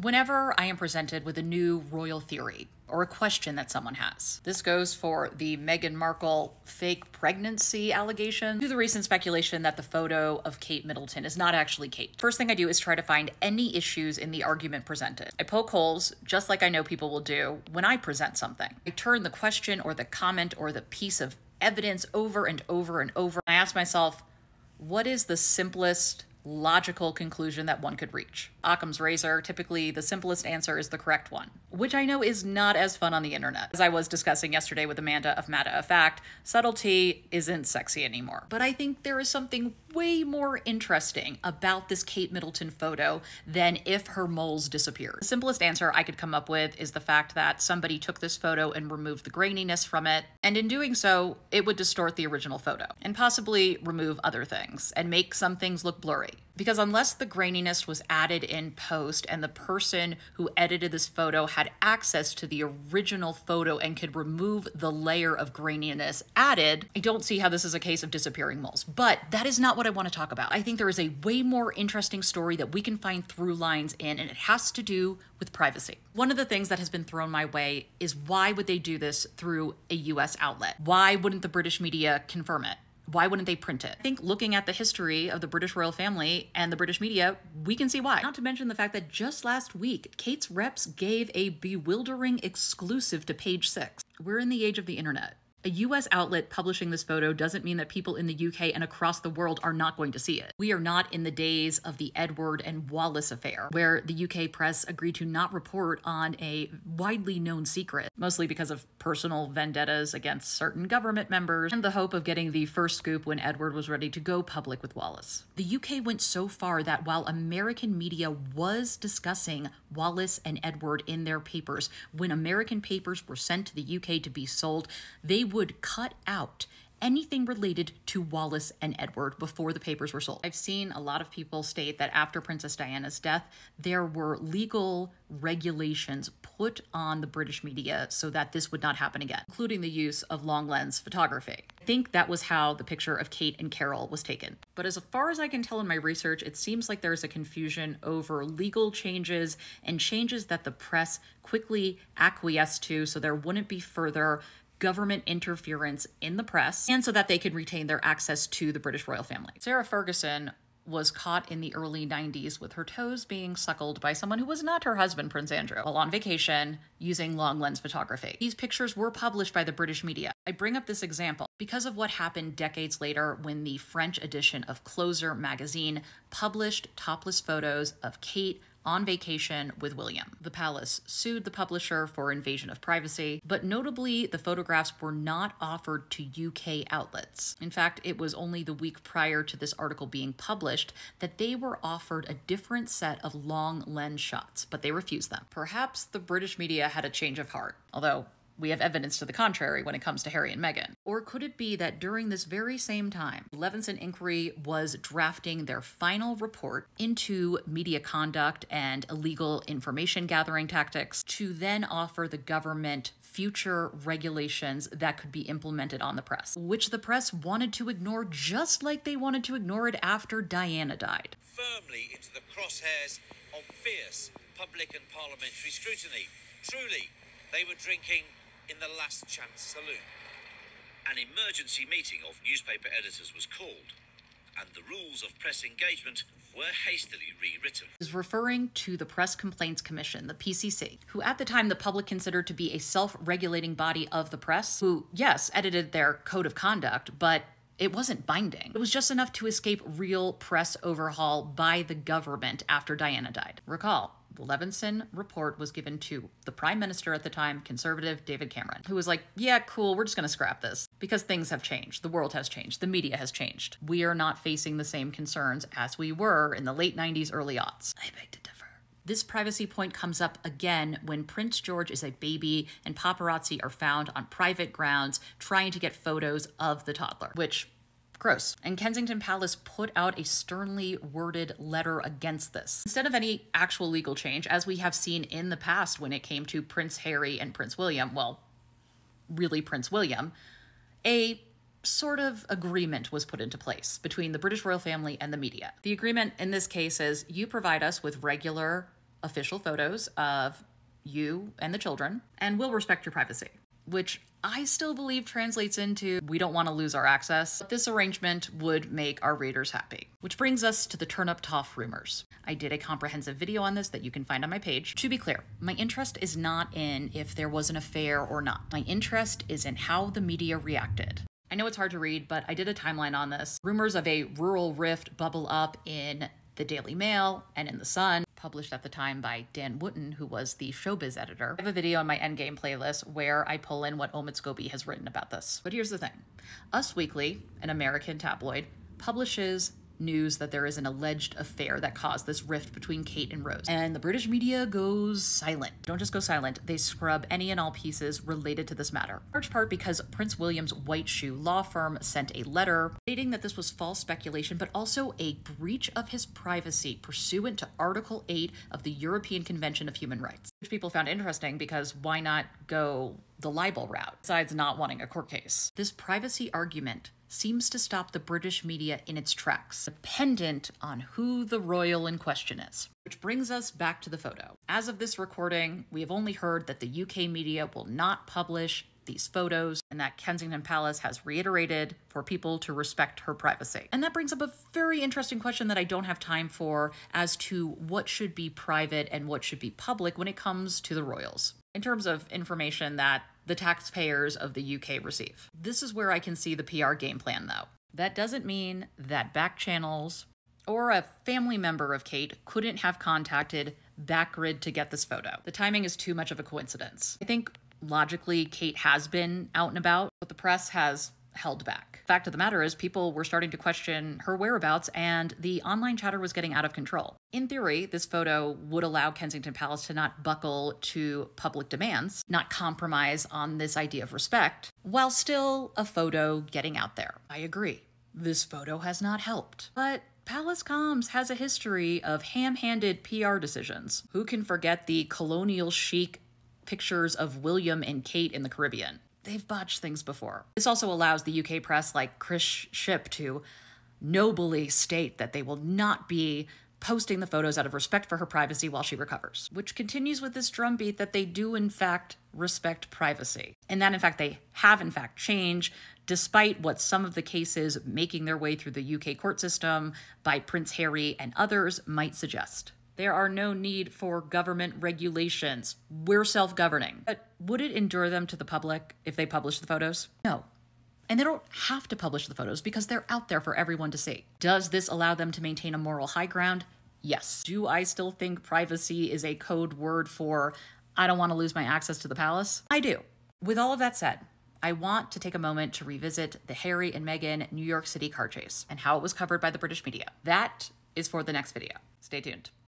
Whenever I am presented with a new royal theory or a question that someone has, this goes for the Meghan Markle fake pregnancy allegation to the recent speculation that the photo of Kate Middleton is not actually Kate. First thing I do is try to find any issues in the argument presented. I poke holes, just like I know people will do when I present something. I turn the question or the comment or the piece of evidence over and over and over. I ask myself, what is the simplest logical conclusion that one could reach. Occam's razor, typically the simplest answer is the correct one, which I know is not as fun on the internet. As I was discussing yesterday with Amanda of Matter of Fact, subtlety isn't sexy anymore. But I think there is something way more interesting about this Kate Middleton photo than if her moles disappeared. The simplest answer I could come up with is the fact that somebody took this photo and removed the graininess from it, and in doing so, it would distort the original photo and possibly remove other things and make some things look blurry. Because unless the graininess was added in post and the person who edited this photo had access to the original photo and could remove the layer of graininess added, I don't see how this is a case of disappearing moles. But that is not what I want to talk about. I think there is a way more interesting story that we can find through lines in, and it has to do with privacy. One of the things that has been thrown my way is why would they do this through a US outlet? Why wouldn't the British media confirm it? Why wouldn't they print it? I think looking at the history of the British royal family and the British media, we can see why. Not to mention the fact that just last week, Kate's reps gave a bewildering exclusive to page six. We're in the age of the internet. A US outlet publishing this photo doesn't mean that people in the UK and across the world are not going to see it. We are not in the days of the Edward and Wallis affair, where the UK press agreed to not report on a widely known secret, mostly because of personal vendettas against certain government members and the hope of getting the first scoop when Edward was ready to go public with Wallis. The UK went so far that while American media was discussing Wallis and Edward in their papers, when American papers were sent to the UK to be sold, they would cut out anything related to Wallis and Edward before the papers were sold. I've seen a lot of people state that after Princess Diana's death, there were legal regulations put on the British media so that this would not happen again, including the use of long lens photography. I think that was how the picture of Kate and Carole was taken. But as far as I can tell in my research, it seems like there's a confusion over legal changes and changes that the press quickly acquiesced to so there wouldn't be further government interference in the press and so that they could retain their access to the British royal family. Sarah Ferguson was caught in the early 90s with her toes being suckled by someone who was not her husband, Prince Andrew, while on vacation using long lens photography. These pictures were published by the British media. I bring up this example because of what happened decades later when the French edition of Closer magazine published topless photos of Kate, on vacation with William. The palace sued the publisher for invasion of privacy, but notably, the photographs were not offered to UK outlets. In fact, it was only the week prior to this article being published that they were offered a different set of long lens shots, but they refused them. Perhaps the British media had a change of heart, although we have evidence to the contrary when it comes to Harry and Meghan. Or could it be that during this very same time, Leveson Inquiry was drafting their final report into media conduct and illegal information gathering tactics to then offer the government future regulations that could be implemented on the press, which the press wanted to ignore just like they wanted to ignore it after Diana died. Firmly into the crosshairs of fierce public and parliamentary scrutiny. Truly, they were drinking in the Last Chance Saloon. An emergency meeting of newspaper editors was called, and the rules of press engagement were hastily rewritten. Is referring to the Press Complaints Commission, the PCC, who at the time the public considered to be a self regulating body of the press, who, yes, edited their code of conduct, but it wasn't binding. It was just enough to escape real press overhaul by the government after Diana died. Recall, Leveson report was given to the prime minister at the time, conservative David Cameron, who was like, yeah, cool, we're just going to scrap this because things have changed. The world has changed. The media has changed. We are not facing the same concerns as we were in the late 90s, early aughts. I beg to differ. This privacy point comes up again when Prince George is a baby and paparazzi are found on private grounds trying to get photos of the toddler, which Gross. And Kensington Palace put out a sternly worded letter against this. Instead of any actual legal change, as we have seen in the past when it came to Prince Harry and Prince William, well, really Prince William, a sort of agreement was put into place between the British royal family and the media. The agreement in this case is you provide us with regular official photos of you and the children, and we'll respect your privacy. Which I still believe translates into we don't want to lose our access. But this arrangement would make our readers happy. Which brings us to the Turnip Toff rumors. I did a comprehensive video on this that you can find on my page. To be clear, my interest is not in if there was an affair or not. My interest is in how the media reacted. I know it's hard to read, but I did a timeline on this. Rumors of a rural rift bubble up in the Daily Mail and in The Sun, published at the time by Dan Wootton, who was the showbiz editor. I have a video on my Endgame playlist where I pull in what Omid Scobie has written about this. But here's the thing Us Weekly, an American tabloid, publishes news that there is an alleged affair that caused this rift between Kate and Rose. And the British media goes silent. Don't just go silent, they scrub any and all pieces related to this matter. Large part because Prince William's White Shoe law firm sent a letter stating that this was false speculation, but also a breach of his privacy pursuant to Article 8 of the European Convention of Human Rights, which people found interesting because why not go the libel route, besides not wanting a court case? This privacy argument seems to stop the British media in its tracks, dependent on who the royal in question is. Which brings us back to the photo. As of this recording, we have only heard that the UK media will not publish these photos and that Kensington Palace has reiterated for people to respect her privacy. And that brings up a very interesting question that I don't have time for as to what should be private and what should be public when it comes to the royals in terms of information that the taxpayers of the UK receive. This is where I can see the PR game plan, though. That doesn't mean that back channels or a family member of Kate couldn't have contacted Backgrid to get this photo. The timing is too much of a coincidence. I think logically Kate has been out and about, but the press has held back. Fact of the matter is, people were starting to question her whereabouts, and the online chatter was getting out of control. In theory, this photo would allow Kensington Palace to not buckle to public demands, not compromise on this idea of respect, while still a photo getting out there. I agree. This photo has not helped. But Palace Comms has a history of ham handed PR decisions. Who can forget the colonial chic pictures of William and Kate in the Caribbean? They've botched things before. This also allows the UK press, like Chris Ship, to nobly state that they will not be posting the photos out of respect for her privacy while she recovers, which continues with this drumbeat that they do, in fact, respect privacy. And that, in fact, they have, in fact, changed, despite what some of the cases making their way through the UK court system by Prince Harry and others might suggest. There are no need for government regulations. We're self governing. But would it endure them to the public if they publish the photos? No. And they don't have to publish the photos because they're out there for everyone to see. Does this allow them to maintain a moral high ground? Yes. Do I still think privacy is a code word for I don't want to lose my access to the palace? I do. With all of that said, I want to take a moment to revisit the Harry and Meghan New York City car chase and how it was covered by the British media. That is for the next video. Stay tuned.